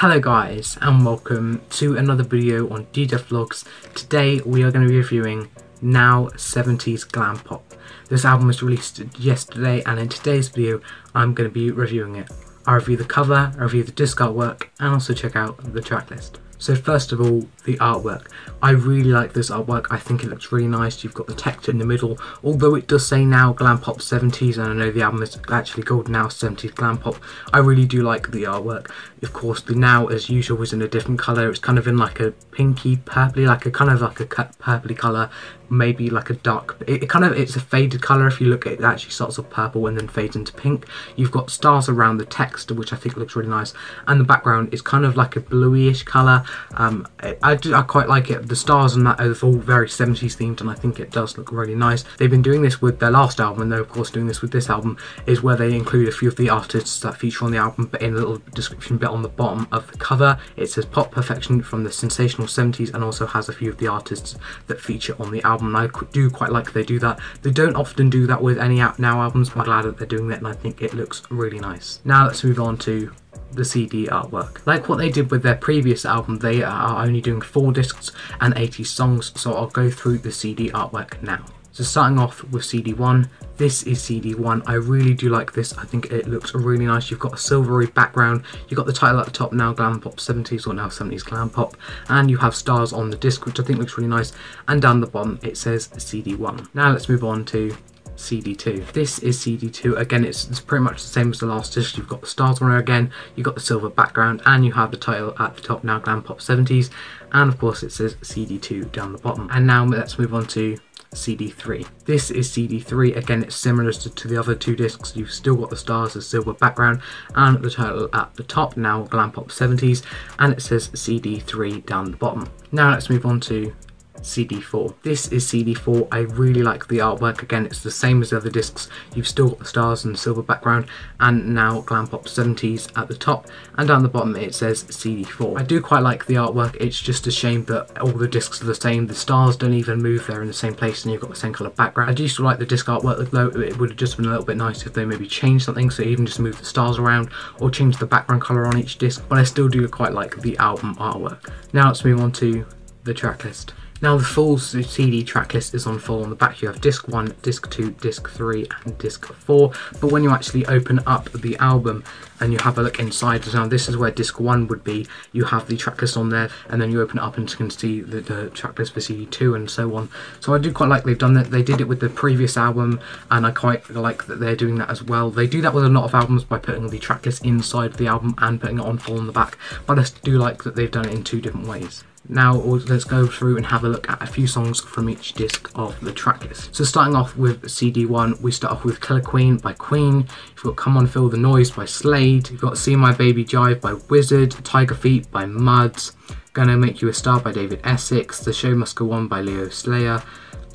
Hello guys and welcome to another video on DJF Vlogs. Today we are going to be reviewing Now 70s Glam Pop. This album was released yesterday and in today's video I'm going to be reviewing it. I'll review the cover, I'll review the disc artwork and also check out the track list. So first of all, the artwork. I really like this artwork. I think it looks really nice. You've got the texture in the middle. Although it does say now Glam Pop 70s, and I know the album is actually called Now 70s Glam Pop, I really do like the artwork. Of course, the Now, as usual, was in a different colour. It's kind of in like a pinky, purpley, like a kind of like a purpley colour maybe like a dark it, it, kind of it's a faded color if you look at it, it actually starts off purple and then fades into pink. You've got stars around the text which i think looks really nice and the background is kind of like a bluish color. Um, I, do, I quite like it. The stars and that are all very 70s themed and i think it does look really nice. They've been doing this with their last album and they're of course doing this with this album is where they include a few of the artists that feature on the album but in a little description bit on the bottom of the cover. It says pop perfection from the sensational 70s and also has a few of the artists that feature on the album album I do quite like they do that. They don't often do that with any now albums but I'm glad that they're doing that and I think it looks really nice. Now let's move on to the CD artwork. Like what they did with their previous album, they are only doing 4 discs and 80 songs, so I'll go through the CD artwork now. So starting off with CD1, this is CD1. I really do like this. I think it looks really nice. You've got a silvery background. You've got the title at the top, Now Glam Pop 70s or Now 70s Glam Pop. And you have stars on the disc, which I think looks really nice. And down the bottom, it says CD1. Now let's move on to CD2. This is CD2. Again, it's, it's, pretty much the same as the last disc. You've got the stars on it again, you've got the silver background, and you have the title at the top, now Glam Pop 70s. And of course, it says CD2 down the bottom. And now let's move on to CD3. This is CD3, again it's similar to, the other two discs, you've still got the stars as silver background and the title at the top, now Glam Pop 70s, and it says CD3 down the bottom. Now let's move on to CD4. This is CD4. I really like the artwork. Again, it's the same as the other discs. You've still got the stars and silver background and now Glam Pop 70s at the top and down the bottom it says CD4. I do quite like the artwork. It's just a shame that all the discs are the same. The stars don't even move. They're in the same place and you've got the same colour background. I do still like the disc artwork though. It would have just been a little bit nice if they maybe changed something so even just move the stars around or change the background colour on each disc. But I still do quite like the album artwork. Now let's move on to the track list. Now the full CD tracklist is on full on the back. You have disc 1, disc 2, disc 3 and disc 4. But when you actually open up the album and you have a look inside, now this is where disc 1 would be. You have the tracklist on there and then you open it up and you can see the, the tracklist for CD 2 and so on. So I do quite like they've done that. They did it with the previous album and I quite like that they're doing that as well. They do that with a lot of albums by putting the tracklist inside the album and putting it on full on the back. But I do like that they've done it in two different ways. Now let's go through and have a look at a few songs from each disc of the tracklist. So starting off with CD1, we start off with Killer Queen by Queen, you've got Come On Feel the Noise by Slade, you've got See My Baby Jive by Wizzard, Tiger Feet by Muds, Gonna Make You a Star by David Essex, The Show Must Go On by Leo Sayer,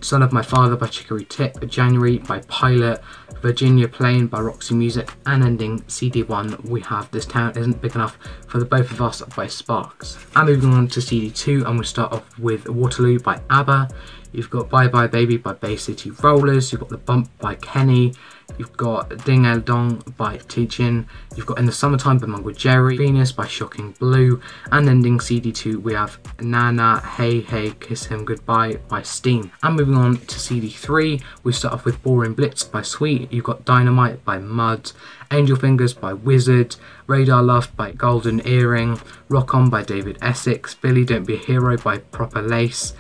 Son of My Father by Chicory Tip, January by Pilot, Virginia Plain by Roxy Music, and ending CD1 we have This Town Isn't Big Enough for the Both of Us by Sparks. And moving on to CD2 and we start off with Waterloo by ABBA, You've got Bye Bye Baby by Bay City Rollers. You've got The Bump by Kenny. You've got Ding-a-Dong by Teach-In. You've got In the Summertime by Mungo Jerry. Venus by Shocking Blue. And ending CD2 we have Nana Hey Hey Kiss Him Goodbye by Steam. And moving on to CD3 we start off with Ballroom Blitz by Sweet. You've got Dynamite by Mud. Angel Fingers by Wizzard, Radar Love by Golden Earring, Rock On by David Essex, Billy Don't Be a Hero by Paper Lace,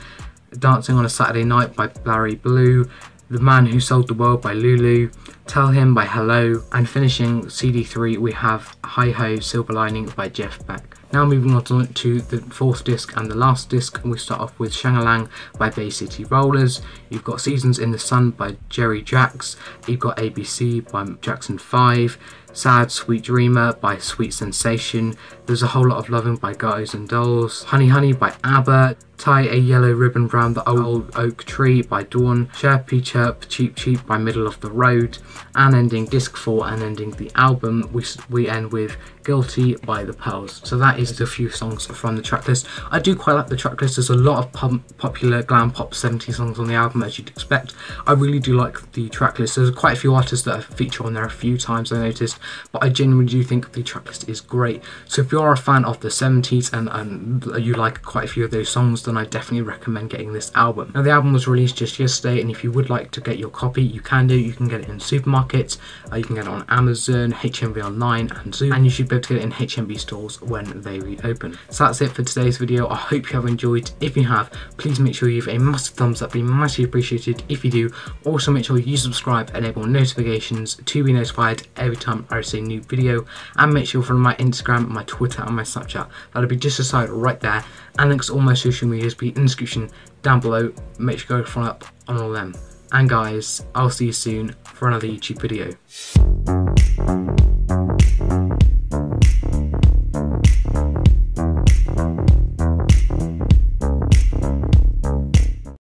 Dancing on a Saturday Night by Barry Blue, The Man Who Sold the World by Lulu, Tell Him by Hello, and finishing CD3 we have Hi Ho Silver Lining by Jeff Beck. Now moving on to the fourth disc and the last disc, we start off with Shang-a-Lang by Bay City Rollers. You've got Seasons in the Sun by Terry Jacks. You've got ABC by Jackson 5. Sad Sweet Dreamer by Sweet Sensation, There's a Whole Lot of Loving by Guys and Dolls, Honey Honey by ABBA, Tie a Yellow Ribbon Round the Old Oak Tree by Dawn, Chirpy Chirp Cheep Cheep by Middle of the Road, and ending disc 4 and ending the album, we, we end with Guilty by The Pearls. So that is a few songs from the tracklist. I do quite like the tracklist, there's a lot of popular glam pop 70s songs on the album as you'd expect. I really do like the tracklist, there's quite a few artists that feature on there a few times I noticed but I genuinely do think the tracklist is great. So if you're a fan of the 70s and, and you like quite a few of those songs, then I definitely recommend getting this album. Now the album was released just yesterday, and if you would like to get your copy, you can do. You can get it in supermarkets, uh, you can get it on Amazon, HMV Online, and Zoom, and you should be able to get it in HMV stores when they reopen. So that's it for today's video. I hope you have enjoyed. If you have, please make sure you give a massive thumbs up, be massively appreciated if you do. Also make sure you subscribe, and enable notifications to be notified every time Release a new video, and make sure you follow my Instagram, my Twitter, and my Snapchat. That'll be just aside right there, and links to all my social medias be in the description down below. Make sure you go follow up on all them. And guys, I'll see you soon for another YouTube video.